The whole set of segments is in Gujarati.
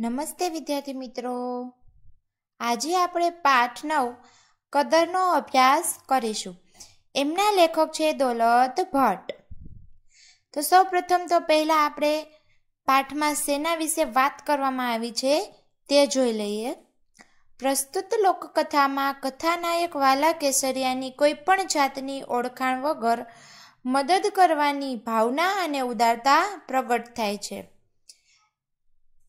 નમસ્તે વિદ્યાર્થી મિત્રો. આજે આપણે પાઠ નવ, કદરનો અભ્યાસ કરીશું. એમના લેખક છે દોલત ભટ્ટ. તો સૌ પ્રથમ તો પહેલાં આપણે પાઠમાં શેના વિશે વાત કરવામાં આવી છે તે જોઈ લઈએ. પ્રસ્તુત લોકકથામાં કથાનાયક વાલા કેસરિયાની કોઈપણ જાતની ઓળખાણ વગર મદદ કરવાની ભાવના અને ઉદારતા પ્રગટ થાય છે.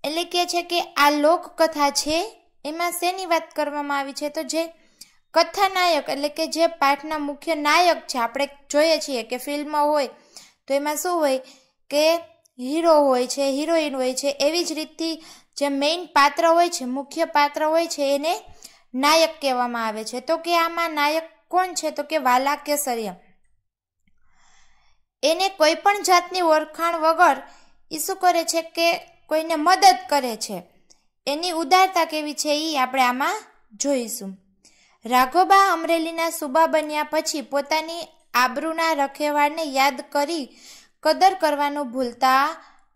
એટલે કે છે કે આ લોકકથા છે, એમાં શેની વાત કરવામાં આવી છે? તો જે કથાનાયક એટલે કે જે પાઠના મુખ્ય નાયક છે, આપણે જોઈએ છીએ કે ફિલ્મ હોય, તો એમાં શું હોય કે હીરો હોય છે, હિરોઈન હોય છે, એવી જ રીતથી જે મેઇન પાત્ર હોય છે, મુખ્ય પાત્ર હોય છે, એને નાયક કહેવામાં આવે છે. તો કે આમાં નાયક કોણ છે? તો કે વાલા કેસરિયા. એને કોઈ પણ જાતની ઓળખાણ વગર એ શું કરે છે કે કોઈને મદદ કરે છે. એની ઉદારતા કેવી છે એ આપણે આમાં જોઈશું. રાઘોબા અમરેલીના સુબા બન્યા પછી પોતાની આબરૂના રખેવાળને યાદ કરી કદર કરવાનું ભૂલતા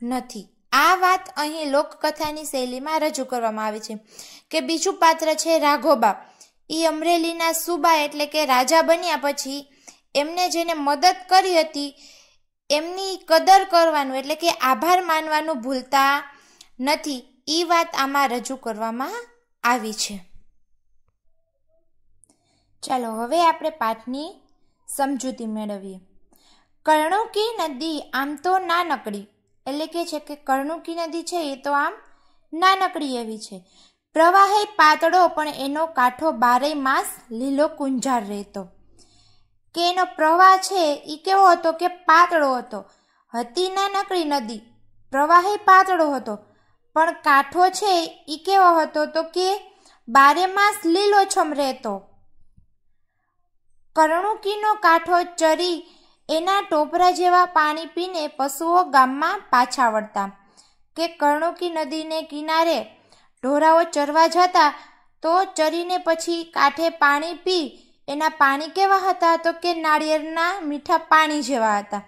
નથી. આ વાત અહીં લોકકથાની શૈલીમાં રજૂ કરવામાં આવી છે કે બીજું પાત્ર છે રાઘોબા. એ અમરેલીના સુબા એટલે કે રાજા બન્યા પછી એમને જેને મદદ કરી હતી એમની કદર કરવાનું એટલે કે આભાર માનવાનું ભૂલતા નથી. એ વાત આમાં રજૂ કરવામાં આવી છે. ચાલો, હવે આપણે પાઠની સમજૂતી મેળવીએ. કર્ણુકી નદી આમ તો નાનકડી, એટલે કે છે કે કર્ણુકી નદી છે એ તો આમ નાનકડી એવી છે. પ્રવાહે પાતળો, પણ એનો કાંઠો બારેય માસ લીલો કુંજાર રહેતો. કે એનો પ્રવાહ છે એ કેવો હતો કે પાતળો હતો. હતી નાનકડી નદી. પ્રવાહે પાતળો હતો. પણ કાંઠો છે એ કેવો હતો તો કે બારે માસ લીલોછમ રહેતો. કર્ણુકીનો કાંઠો ચરી એના ટોપરા જેવા પાણી પીને પશુઓ ગામમાં પાછા વળતા. કે કર્ણુકી નદીને કિનારે ઢોરાઓ ચરવા જતા તો ચરીને પછી કાંઠે પાણી પી એના પાણી કેવા હતા તો કે નાળિયેરના મીઠા પાણી જેવા હતા.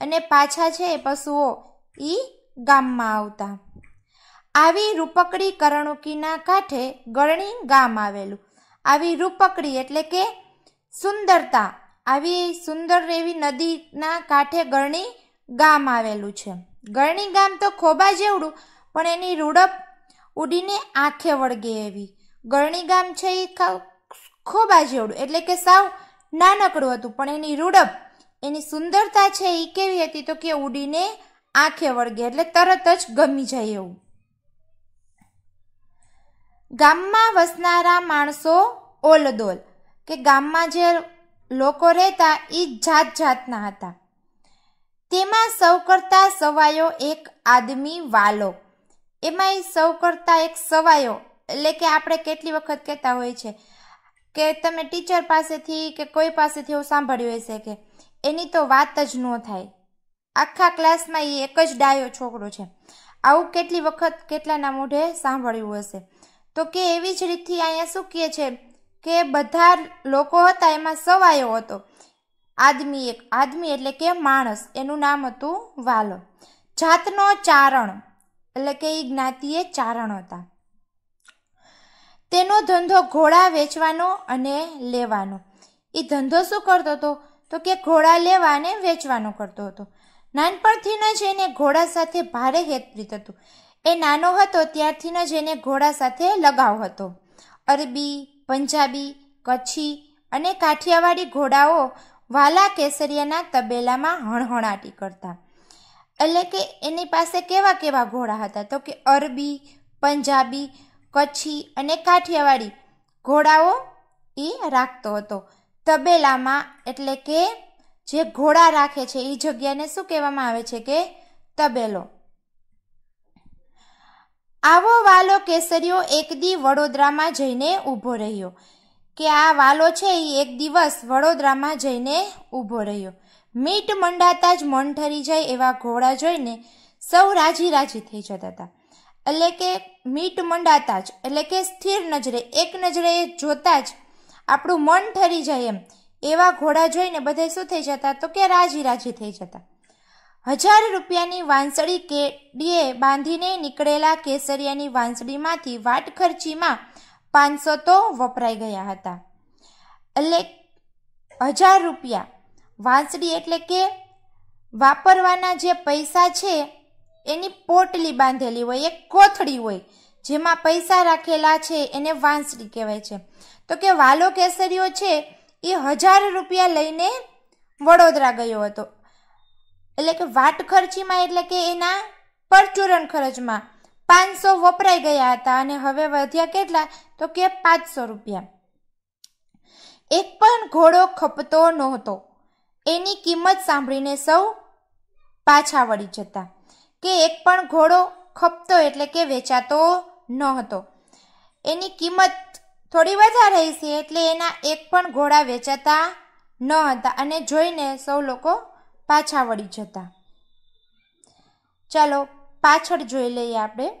અને પાછા છે પશુઓ એ ગામમાં આવતા. આવી રૂપકડી કરણુકીના કાંઠે ગળણી ગામ આવેલું. આવી રૂપકડી એટલે કે સુંદરતા. આવી સુંદર એવી નદીના કાંઠે ગળણી ગામ આવેલું છે. ગળણી ગામ તો ખોબા જેવડું, પણ એની રૂડપ ઉડીને આંખે વળગે એવી. ગરણી ગામ છે એ ખોબા જેવડું એટલે કે સાવ નાનકડું હતું. પણ એની રૂડપ, એની સુંદરતા છે એ કેવી હતી તો કે ઉડીને આંખે વળગે. એટલે તરત જ ગમી જાય એવું. ગામમાં વસનારા માણસો ઓલદોલ. કે ગામમાં જે લોકો રહેતા એ જાત જાતના હતા. તેમાં સૌ કરતા સવાયો એક આદમી વાલો. એમાં સૌ કરતા એક સવાયો. એટલે કે આપણે કેટલી વખત કહેતા હોય છે કે તમે ટીચર પાસેથી કે કોઈ પાસેથી એવું સાંભળ્યું હશે કે એની તો વાત જ ન થાય. આખા ક્લાસમાં એ એક જ ડાયો છોકરો છે. આવું કેટલી વખત કેટલાના મોઢે સાંભળ્યું હશે? તો કે એવી જ રીતથી અહીંયા શું કહે છે કે બધા લોકો હતા એમાં સવાયો હતો. આદમી એક, આદમી એટલે કે માણસ, એનું નામ હતું વાલો. જાતનો ચારણ, એટલે કે એ જ્ઞાતિએ ચારણ હતા. તેનો ધંધો ઘોડા વેચવાનો અને લેવાનો. એ ધંધો શું કરતો હતો? તો કે ઘોડા લેવા અને વેચવાનો કરતો હતો. નાનપણથી જ એને ઘોડા સાથે ભારે હેતપ્રીત હતું. એ નાનો હતો ત્યારથી જ એને ઘોડા સાથે લગાવ હતો. અરબી, પંજાબી, કચ્છી અને કાઠિયાવાડી ઘોડાઓ વાલા કેસરિયાના તબેલામાં હણહણાટી કરતા. એટલે કે એની પાસે કેવા કેવા ઘોડા હતા? તો કે અરબી, પંજાબી કચ્છી અને કાઠિયાવાડી ઘોડાઓ એ રાખતો હતો. તબેલામાં એટલે કે જે ઘોડા રાખે છે એ જગ્યાને શું કહેવામાં આવે છે કે તબેલો. આવો વાલો કેસરીઓ એક દી વડોદરામાં જઈને ઊભો રહ્યો. કે આ વાલો છે એ એક દિવસ વડોદરામાં જઈને ઊભો રહ્યો. મીટ મંડાતા જ મન ઠરી જાય એવા ઘોડા જોઈને સૌ રાજી રાજી થઈ જતા હતા. એટલે કે મીટ મંડાતા જ, એટલે કે સ્થિર નજરે, એક નજરે જોતા જ આપણું મન ઠરી જાય એમ. એવા ઘોડા જોઈને બધે શું થઈ જતા? તો કે રાજી રાજી થઈ જતા. હજાર રૂપિયાની વાંસળી કેડીએ બાંધીને નીકળેલા કેસરિયાની વાંસળીમાંથી વાટ ખર્ચીમાં પાંચસો તો વપરાઈ ગયા હતા. એટલે હજાર રૂપિયા. વાંસળી એટલે કે વાપરવાના જે પૈસા છે એની પોટલી બાંધેલી હોય, એક કોથળી હોય, જેમાં પૈસા રાખેલા છે, એને વાંસળી કહેવાય છે. તો કે વાલો કેસરીઓ છે, એ હજાર રૂપિયા લઈને વડોદરા ગયો હતો. એટલે કે વાટ ખર્ચીમાં, એટલે કે એના પરચુરણ ખર્ચમાં પાંચસો વપરાઈ ગયા હતા, અને હવે વધ્યા કેટલા? તો કે પાંચસો રૂપિયા. એક પણ ઘોડો ખપતો નહોતો. એની કિંમત સાંભળીને સૌ પાછા વળી જતા. કે એક પણ ઘોડો ખપતો એટલે કે વેચાતો ન હતો એની કિંમત થોડી વધારે છે એટલે એના એક પણ ઘોડા વેચાતા ન હતા અને જોઈને સૌ લોકો પાછા વળી જતા. ચાલો, પાછળ જોઈ લઈએ આપણે.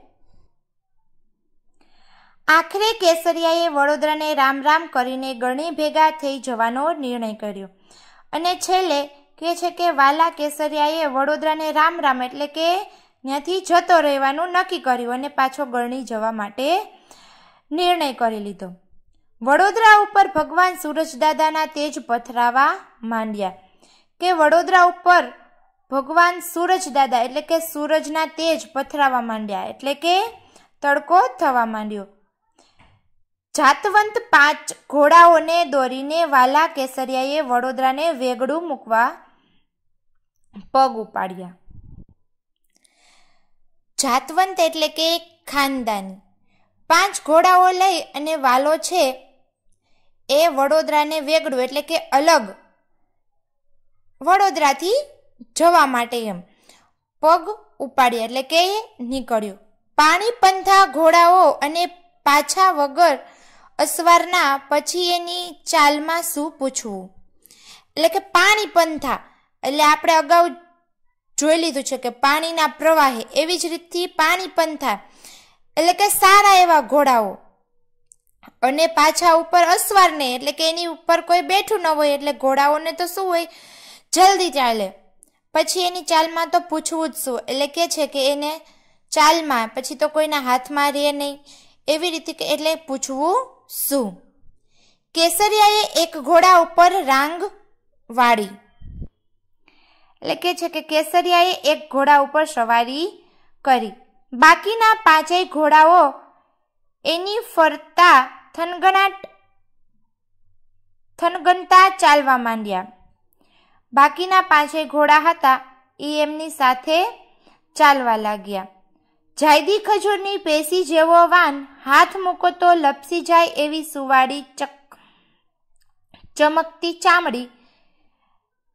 આખરે કેસરિયાએ વડોદરાને રામ રામ કરીને ગણી ભેગા થઈ જવાનો નિર્ણય કર્યો. અને છેલ્લે કે છે કે વાલા કેસરિયાએ વડોદરાને રામ રામ એટલે કે ત્યાંથી જતો રહેવાનું નક્કી કર્યું અને પાછો ગળણી જવા માટે નિર્ણય કરી લીધો. વડોદરા ઉપર ભગવાન સૂરજદાદાના તેજ પથરાવા માંડ્યા કે વડોદરા ઉપર ભગવાન સૂરજદાદા એટલે કે સૂરજના તેજ પથરાવા માંડ્યા એટલે કે તડકો થવા માંડ્યો. જાતવંત પાંચ ઘોડાઓને દોરીને વાલા કેસરિયાએ વડોદરાને વેગડું મૂકવા પગ ઉપાડ્યા. જાતવંત એટલે કે ખાનદાની. પાંચ ઘોડાઓ લઈ અને વાલો છે એ વડોદરાને વેગડું એટલે કે અલગ વડોદરાથી જવા માટે એમ. પગ ઉપાડ્યા એટલે કે નીકળ્યું. પાણી પંથા ઘોડાઓ અને પાછા વગર અસવારના પછી એની ચાલમાં શું પૂછવું? એટલે કે પાણી પંથા. એટલે આપણે અગાઉ જોઈ લીધું છે કે પાણીના પ્રવાહે એવી જ રીતથી પાણી પંથા એટલે કે સારા એવા ઘોડાઓ. અને પાછા ઉપર અસવારને એટલે કે એની ઉપર કોઈ બેઠું ન હોય, એટલે ઘોડાઓને તો શું હોય? જલ્દી ચાલે. પછી એની ચાલમાં તો પૂછવું જ શું? એટલે કે છે કે એને ચાલમાં, પછી તો કોઈના હાથમાં રહે નહીં. એવી રીતે એટલે પૂછવું શું? કેસરિયાએ એક ઘોડા ઉપર રાંગ વાળી. એટલે કે છે કે કેસરિયાએ એક ઘોડા ઉપર સવારી કરી. બાકીના પાંચેય ઘોડાઓ એની ફરતા થનગનાટ, થનગનતા ચાલવા માંડ્યા. બાકીના પાંચેય ઘોડા હતા એ એમની સાથે ચાલવા લાગ્યા. જાયદી ખજૂરની પેશી જેવો વાન હાથ મૂકો તો લપસી જાય એવી સુવાળી ચક, ચમકતી ચામડી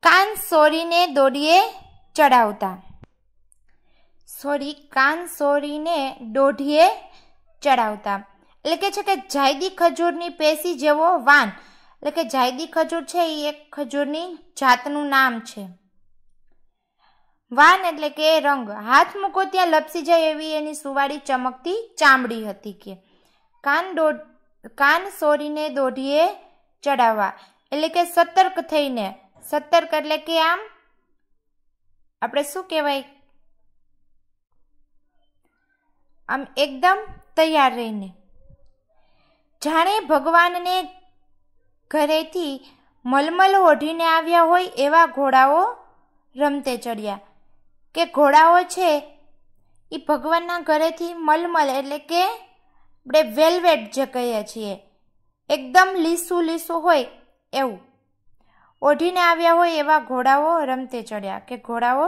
કાન સોરીને દોડીએ ચડાવતા. સોરી, કાન સોરીને દોઢીએ ચડાવતા. એટલે કે છે કે જાયદી ખજૂરની પેશી જેવો વાન. એટલે કે જાયદી ખજૂર છે એ એક ખજૂરની જાતનું નામ છે. વાન એટલે કે રંગ. હાથ મૂકો ત્યાં લપસી જાય એવી એની સુવાળી ચમકતી ચામડી હતી કે. કાન દોઢ, કાન સોરીને દોઢીએ ચડાવવા. એટલે કે સતર્ક થઈને સતર્ક એટલે કે આમ? આપણે શું કહેવાય? આમ એકદમ તૈયાર રહીને. જાણે ભગવાનને ઘરેથી મલમલ ઓઢીને આવ્યા હોય એવા ઘોડાઓ રમતે ચડ્યા. કે ઘોડાઓ છે એ ભગવાનના ઘરેથી મલમલ એટલે કે આપણે વેલવેટ જે કહીએ છીએ, એકદમ લીસું લીસું હોય એવું. ઓઢીને આવ્યા હોય એવા ઘોડાઓ રમતે ચડ્યા કે ઘોડાઓ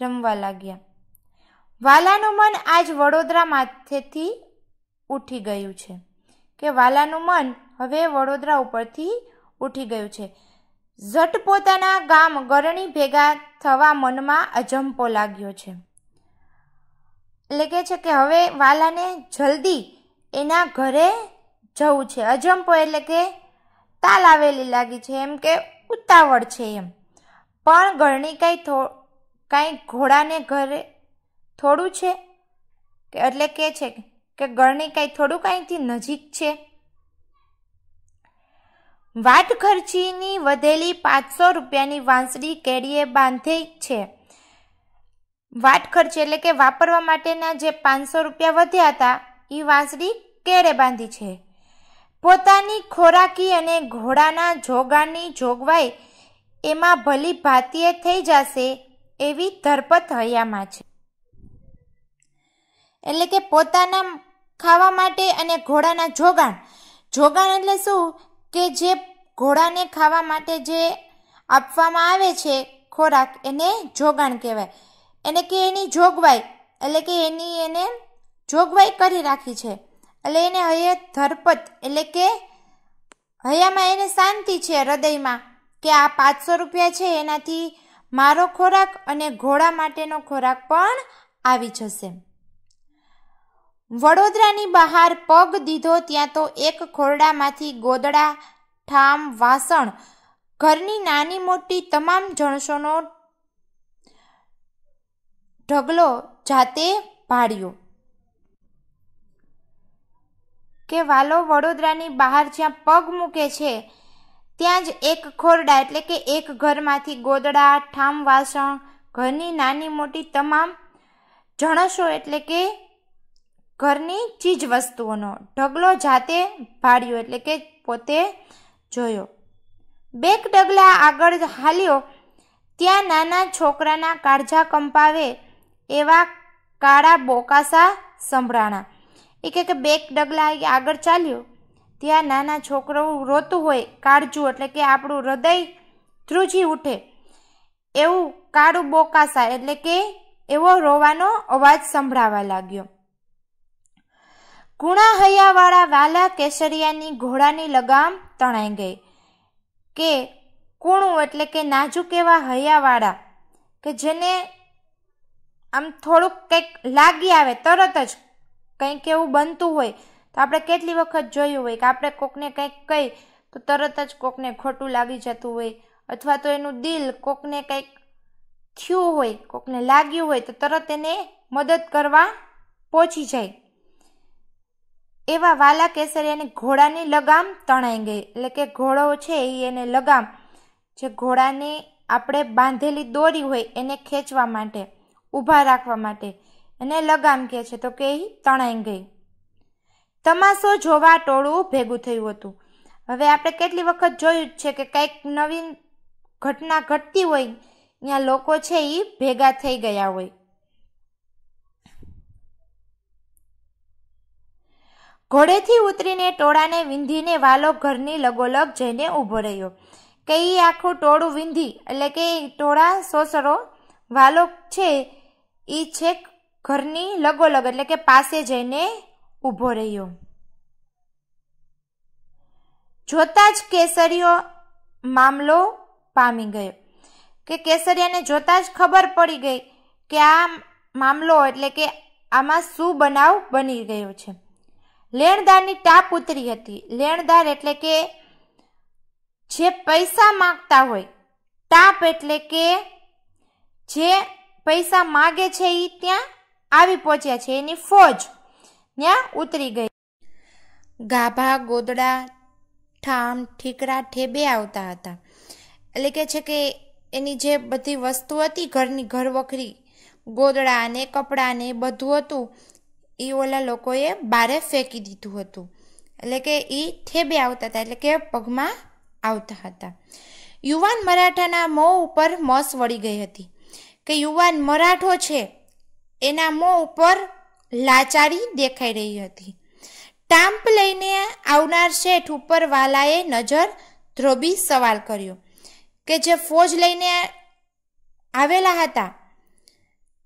રમવા લાગ્યા. વાલાનું મન આજ વડોદરા માથેથી ઉઠી ગયું છે કે વાલાનું મન હવે વડોદરા ઉપરથી ઉઠી ગયું છે. ઝટ પોતાના ગામ ગરણી ભેગા થવા મનમાં અજંપો લાગ્યો છે. એટલે કે છે કે હવે વાલાને જલ્દી એના ઘરે જવું છે. અજંપો એટલે કે તાલ આવેલી લાગી છે. એમ કે ઉતાવળ છે એમ. પણ ગરણી કાંઈ થો, કાંઈ ઘોડાને ઘરે થોડું છે? કે એટલે કે છે કે ગરણી કાંઈ થોડું કાંઈથી નજીક છે? વાટ ખર્ચીની વધેલી પાંચસો રૂપિયાની વાંસળી કેડીએ બાંધે છે. વાટ ખર્ચ એટલે કે વાપરવા માટેના જે પાંચસો રૂપિયા વધ્યા હતા એ વાંસળી કેળે બાંધી છે? પોતાની ખોરાકી અને ઘોડાના જોગાની જોગવાઈ એમાં ભલી ભાતીએ થઈ જશે એવી ધરપત હૈયામાં છે. એટલે કે પોતાના ખાવા માટે અને ઘોડાના જોગાણ. જોગાણ એટલે શું? કે જે ઘોડાને ખાવા માટે જે આપવામાં આવે છે ખોરાક એને જોગાણ કહેવાય. એને કે એની જોગવાઈ. એટલે કે એની એને જોગવાઈ કરી રાખી છે. એટલે એને હૈયે ધરપત, એટલે કે હૈયામાં એને શાંતિ છે હૃદયમાં કે આ પાંચસો રૂપિયા છે એનાથી મારો ખોરાક અને ઘોડા માટેનો ખોરાક પણ આવી જશે. વડોદરાની બહાર પગ દીધો ત્યાં તો એક ખોરડામાંથી ગોદડા, ઠામ, વાસણ, ઘરની નાની મોટી તમામ જણસોનો ઢગલો જાતે ભાડ્યો. કે વાલો વડોદરાની બહાર જ્યાં પગ મૂકે છે, ત્યાં જ એક ખોરડા એટલે કે એક ઘરમાંથી ગોદડા, ઠામ વાસણ, ઘરની નાની મોટી તમામ જણસો એટલે કે ઘરની ચીજ વસ્તુઓનો ઢગલો જાતે ભાડ્યો એટલે કે પોતે જોયો. બેક ડગલા આગળ હાલ્યો, ત્યાં નાના છોકરાના કાળજા કંપાવે એવા કાળા બોકાસા સંભળાણા. એ કે બેક ડગલા આગળ ચાલ્યો. ત્યાં નાના છોકરો રોતું હોય કાળજું, એટલે કે આપણું હૃદય ધ્રુજી ઉઠે. એવું કાળું બોકાસા, એટલે કે એવો રોવાનો અવાજ સંભળાવા લાગ્યો. ગુણા હૈયાવાળા વાલા કેસરિયાની ઘોડાની લગામ તણાઈ ગઈ. કે કૂણું, એટલે કે નાજુક એવા હૈયાવાળા કે જેને આમ થોડુંક કંઈક લાગી આવે, તરત જ કંઈક એવું બનતું હોય, તો આપણે કેટલી વખત જોયું હોય કે આપણે કોકને કંઈક કહી, તો તરત જ કોકને ખોટું લાગી જતું હોય. અથવા તો એનું દિલ કોકને કંઈક થયું હોય, કોકને લાગ્યું હોય, તો તરત એને મદદ કરવા પહોંચી જાય. એવા વાલા કેસરિયાની ઘોડાની લગામ તણાઈ ગઈ. એટલે કે ઘોડો છે એ એને લગામ, જે ઘોડાની આપણે બાંધેલી દોરી હોય એને ખેંચવા માટે, ઊભા રાખવા માટે. એને લગામ કહે છે, તો કે એ તણાઈ ગઈ. તમાશો જોવા ટોળું ભેગું થયું હતું. હવે આપણે કેટલી વખત જોયું જ છે કે કંઈક નવીન ઘટના ઘટતી હોય, ત્યાં લોકો છે એ ભેગા થઈ ગયા હોય. ઘોડેથી ઉતરીને ટોળાને વિંધીને વાલો ઘરની લગોલગ જઈને ઊભો રહ્યો. કે એ આખું ટોળું વિંધી, એટલે કે ટોળા, સોસરો, વાલો છે એ છેક ઘરની લગોલગ એટલે કે પાસે જઈને ઊભો રહ્યો. જોતા જ કેસરીઓ મામલો પામી ગયો. કે કેસરિયાને જોતા જ ખબર પડી ગઈ કે આ મામલો એટલે કે આમાં શું બનાવ બની ગયો છે. લેણદારની ટાપ ઉતરી હતી. લેણદાર એટલે કે જે પૈસા માગતા હોય, ટાપ એટલે કે જે પૈસા માગે છે એ ત્યાં આવી પહોંચ્યા છે. એની ફોજ ત્યાં ઉતરી ગઈ. ગાભા, ગોદડા, ઠામ, ઠીકરા, ઠેબે આવતા હતા. એટલે કે છે કે એની જે બધી વસ્તુ હતી, ઘરની ઘર વખરી, ગોદડા ને કપડાં ને બધું હતું એ ઓલા લોકોએ બારે ફેંકી દીધું હતું. એટલે કે એ ઠેબે આવતા હતા, એટલે કે પગમાં આવતા હતા. યુવાન મરાઠાના મોં ઉપર મસ વળી ગઈ હતી. કે યુવાન મરાઠો છે એના મોં ઉપર લાચારી દેખાઈ રહી હતી. ટામ્પ લઈને આવનાર શેઠ ઉપર વાલાએ નજર ધ્રોબી સવાલ કર્યો કે જે ફોજ લઈને આવેલા હતા.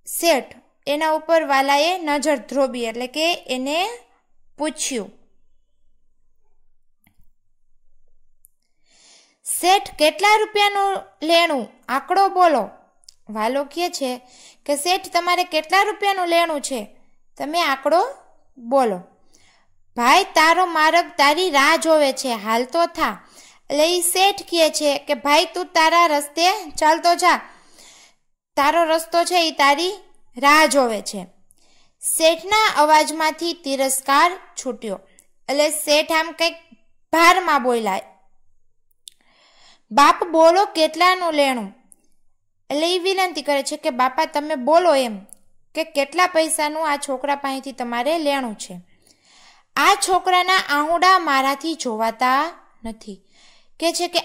શેઠ એના ઉપર વાલાએ નજર ધ્રોબી એટલે કે એને પૂછ્યું. શેઠ કેટલા રૂપિયાનું લેણું? આંકડો બોલો. વાલો કહે છે કે શેઠ, તમારે કેટલા રૂપિયાનું લેણું છે? તમે આંકડો બોલો. ભાઈ, તારો માર્ગ તારી રાહ જોવે છે. હાલ તો થા. એટલે એ શેઠ કહે છે કે, ભાઈ, તું તારા રસ્તે ચાલતો જા. તારો રસ્તો છે એ તારી રાહ જોવે છે. શેઠના અવાજમાંથી તિરસ્કાર છૂટ્યો. એટલે શેઠ આમ કંઈક ભારમાં બોલાય. બાપ, બોલો કેટલાનું લેણું? એટલે એ વિનંતી કરે છે કે, બાપા, તમે બોલો એમ કે કેટલા પૈસાનું આ છોકરા પાસેથી તમારે લેણું છે? આ છોકરાના આહુડા મારાથી જોવાતા નથી. કે છે કે